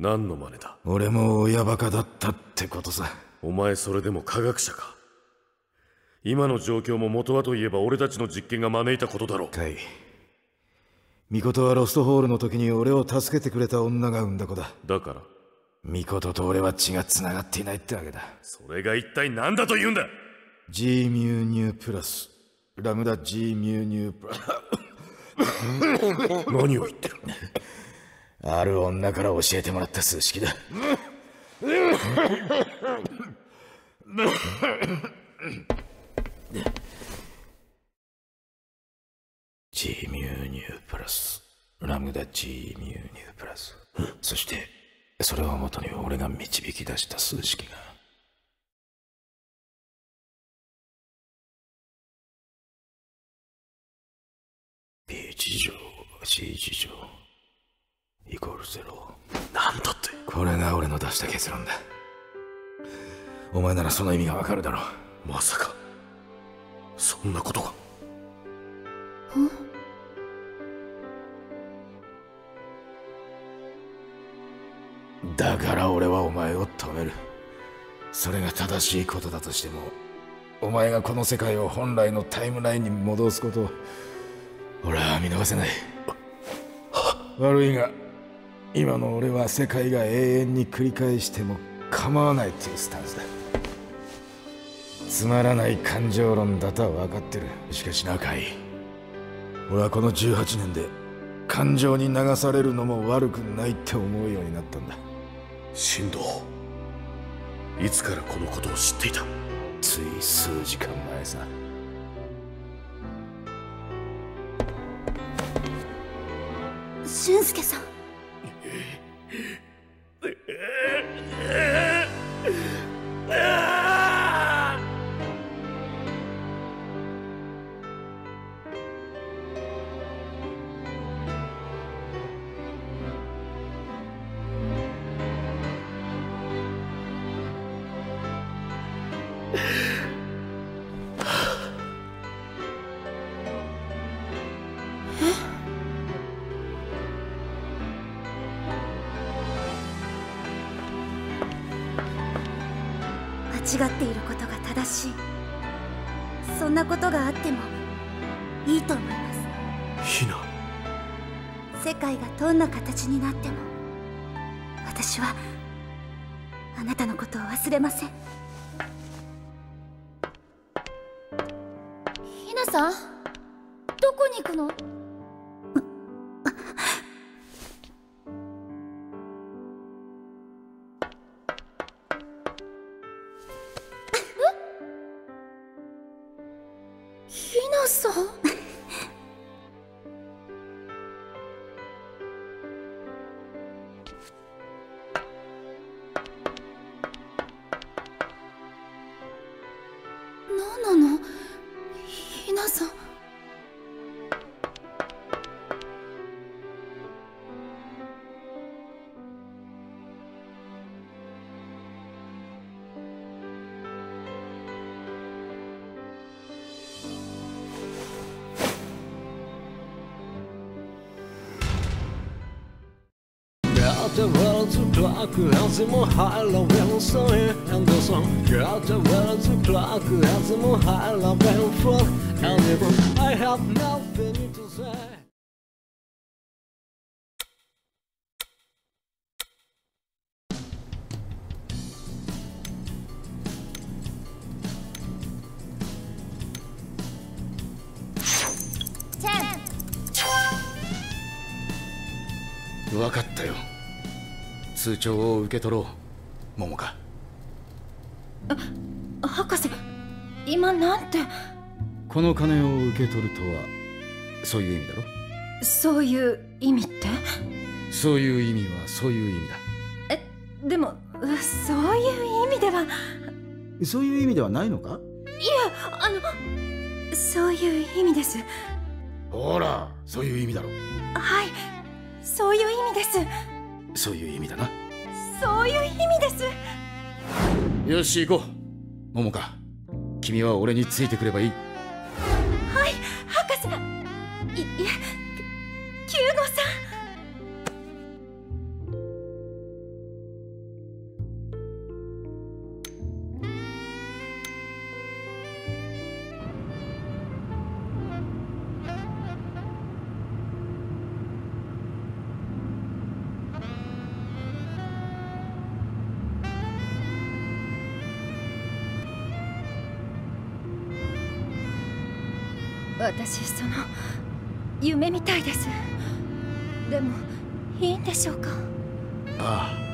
何の真似だ？俺も親バカだったってことさ。お前それでも科学者か？今の状況も元はといえば俺たちの実験が招いたことだろう。カイミコトはロストホールの時に俺を助けてくれた女が産んだ子だ。だから？ミコトと俺は血が繋がっていないってわけだ。それが一体何だと言うんだ？G ミューニュープラス。ラムダ G ミューニュープラス。何を言って？るある女から教えてもらった数式だ。G ミューニュープラスラムダ G ミューニュープラス。そしてそれをもとに俺が導き出した数式が。1乗 C 1乗イコールゼロ。なんだって。これが俺の出した結論だ。お前ならその意味がわかるだろう。まさか。そんなことが。だから俺はお前を止める。それが正しいことだとしてもお前がこの世界を本来のタイムラインに戻すことを俺は見逃せない。悪いが今の俺は世界が永遠に繰り返しても構わないっていうスタンスだ。つまらない感情論だとは分かってる。しかし仲いい。俺はこの18年で感情に流されるのも悪くないって思うようになったんだ。進藤いつからこのことを知っていた？つい数時間前さ。俊介さん間違っていることが正しい。そんなことがあってもいいと思います。ひな世界がどんな形になっても私はあなたのことを忘れませんさん。どこに行くの？Got the world to clock as more high love and the song Got the world to clock as more high love and even I have nothing to say 分かったよ通帳を受け取ろう。桃か。博士今なんて。この金を受け取るとはそういう意味だろ？そういう意味って？そういう意味はそういう意味だ。えでもうそういう意味では。そういう意味ではないのか？いえあのそういう意味です。ほらそういう意味だろ。はいそういう意味ですそういう意味だな。そういう意味です。よし行こう。桃か君は俺についてくればいい。はい博士。いいえキューゴさん私その夢みたいです。でもいいんでしょうか？ああ。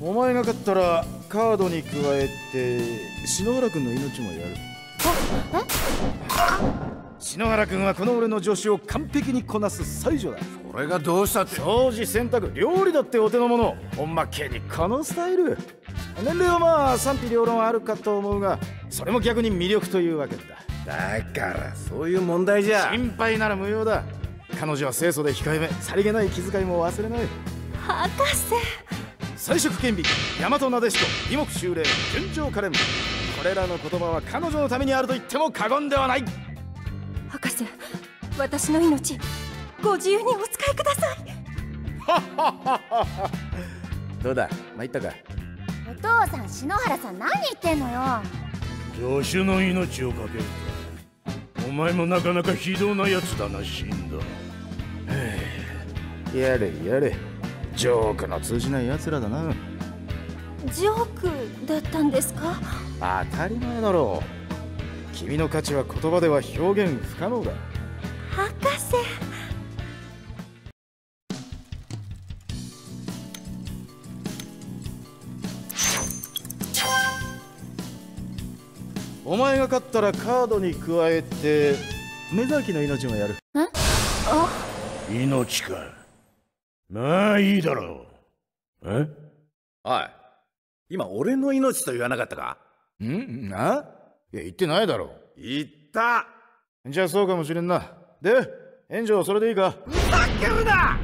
お前が勝ったらカードに加えて篠原君の命もやる。篠原君はこの俺の助手を完璧にこなす才女だ。俺がどうしたって？掃除洗濯料理だってお手の物おまけにこのスタイル。年齢はまあ賛否両論あるかと思うがそれも逆に魅力というわけだ。だからそういう問題じゃ。心配なら無用だ。彼女は清楚で控えめ。さりげない気遣いも忘れない。博士彩色顕微大和なでしこ二目修霊純情可憐これらの言葉は彼女のためにあると言っても過言ではない。博士私の命ご自由にお使いください。どうだ？参ったか？お父さん篠原さん何言ってんのよ。助手の命をかけるかお前もなかなか非道なやつだな死んだ。やれやれジョークの通じない奴らだな。ジョークだったんですか？当たり前だろう。君の価値は言葉では表現不可能だ。博士。お前が勝ったらカードに加えて目崎の命もやる。命かまあいいだろう。え？おい今俺の命と言わなかったか？ん？ないや言ってないだろ。言った。じゃあそうかもしれんな。で援助それでいいか？ふざけるな！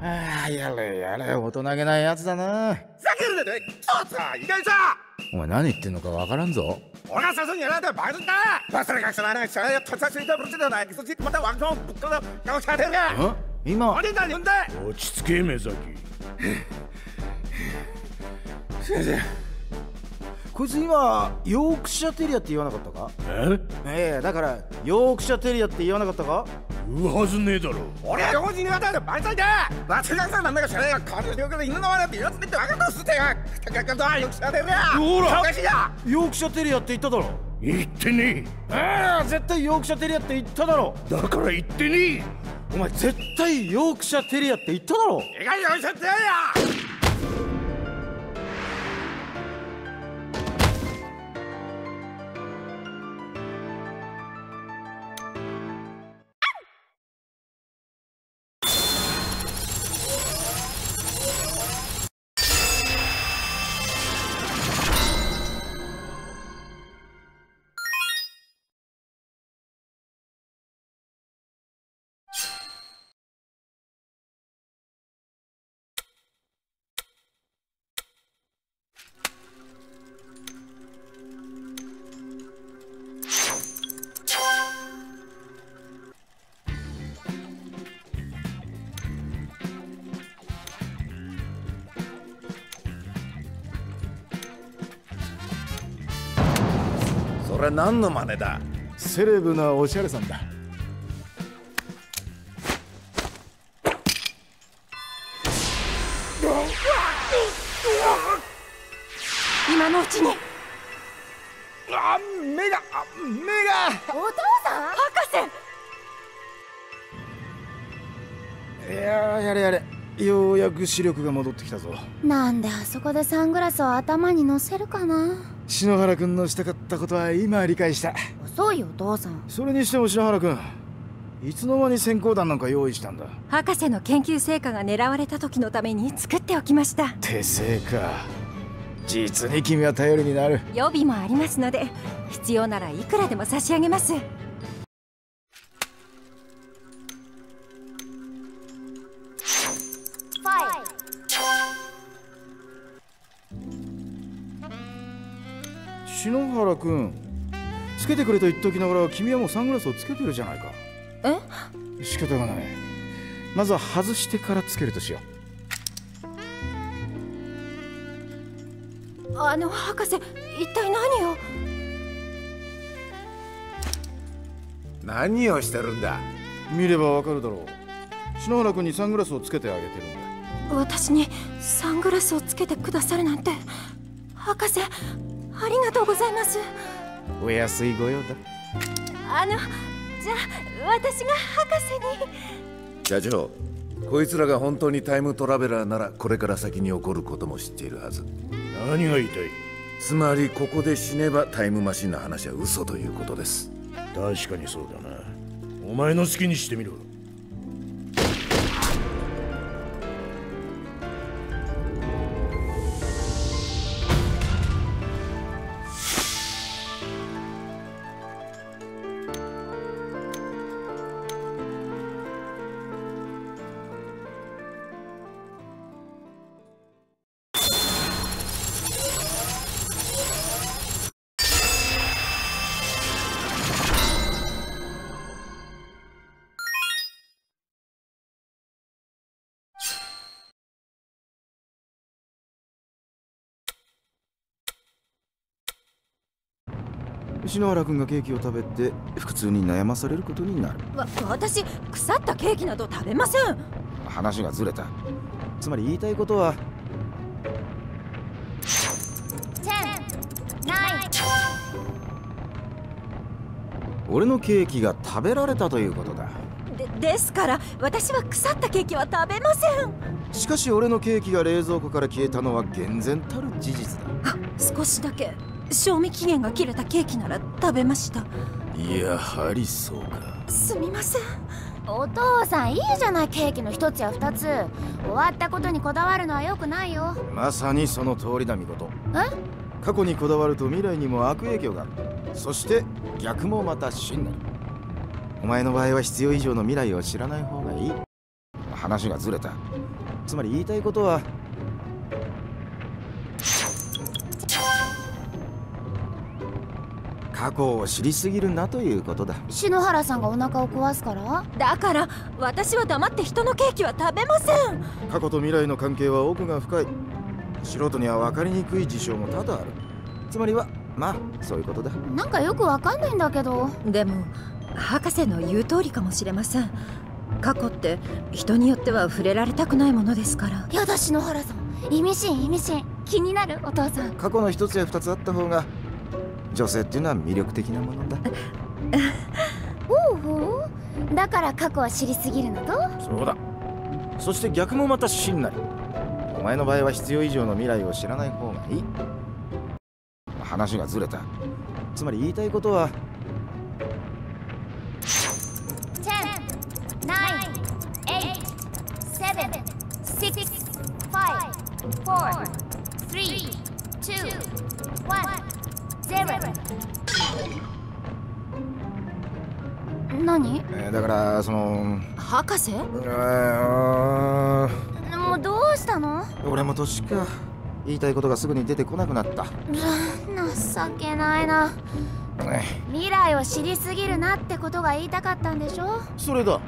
ああやれやれ大人げないやつだな。ふざけるなねそうさいかいさお前何言ってんのかわからんぞ。我が杀你了的白日蛋把这个来呢想要突杀谁都不知道的你说这他妈的王中不够的搞下天个ん今我的大牛蛋落ち着け目崎先生。こいつ今ヨークシャテリアって言わなかったか？え？ええだからヨークシャテリアって言わなかったか？言うはずねえだろ。俺は用心に渡る万歳だ松永さんなんだか知らないが彼女から犬の罠って言わせてって分かったっすってが高かったよくしゃべるやほら。おかしいやヨークシャテリアって言っただろ。言ってねああ絶対ヨークシャテリアって言っただろ。えだから言ってねえお前絶対ヨークシャテリアって言っただろ。えがよいしょってやそれ何の真似だ？セレブなおしゃれさんだ。今のうちに。あ目があ目が。お父さん？博士。いやーやれやれようやく視力が戻ってきたぞ。なんであそこでサングラスを頭に乗せるかな？篠原君のしたかったことは今理解した。遅いよお父さん。それにしても篠原君いつの間に先行弾なんか用意したんだ？博士の研究成果が狙われた時のために作っておきました。手製か。実に君は頼りになる。予備もありますので必要ならいくらでも差し上げます篠原君つけてくれと言っときながら君はもうサングラスをつけてるじゃないか。え？仕方がない。まずは外してからつけるとしよあの博士一体何を？何をしてるんだ？う見ればわかるだろう。篠原君にサングラスをつけてあげてるんだ。私にサングラスをつけてくださるなんて。博士ありがとうございます。お安いご用だ。あのじゃあ私が博士に。社長こいつらが本当にタイムトラベラーならこれから先に起こることも知っているはず。何が言いたい？つまりここで死ねばタイムマシンの話は嘘ということです。確かにそうだな。お前の好きにしてみろ篠原君がケーキを食べて腹痛に悩まされることになる。わ私腐ったケーキなど食べません。話がずれた。つまり言いたいことは俺のケーキが食べられたということだ。でですから私は腐ったケーキは食べません。しかし俺のケーキが冷蔵庫から消えたのは厳然たる事実だ。あ少しだけ賞味期限が切れたケーキなら食べました。やはりそうか。すみません。お父さんいいじゃないケーキの一つや二つ。終わったことにこだわるのは良くないよ。まさにその通りだみこと。え？過去にこだわると未来にも悪影響が。あるそして逆もまた真なる。お前の場合は必要以上の未来を知らない方がいい。話がずれた。つまり言いたいことは過去を知りすぎるなということだ。篠原さんがお腹を壊すから？だから私は黙って人のケーキは食べません。過去と未来の関係は奥が深い。素人には分かりにくい事象も多々ある。つまりはまあそういうことだ。なんかよくわかんないんだけど。でも博士の言う通りかもしれません。過去って人によっては触れられたくないものですから。やだ篠原さん。意味深意味深。気になるお父さん。過去の一つや二つあった方が女性っていうのは魅力的なものだ。ほうほう。だから過去は知りすぎるのと？そうだ。そして逆もまた真なり。お前の場合は必要以上の未来を知らない方がいい。話がずれた。つまり言いたいことは。10 9 8 7 6 5 4 3 2 1何？えーだからその博士？うーんもうどうしたの？俺も年か。言いたいことがすぐに出てこなくなった。情けないな。え未来を知りすぎるなってことが言いたかったんでしょ？それだ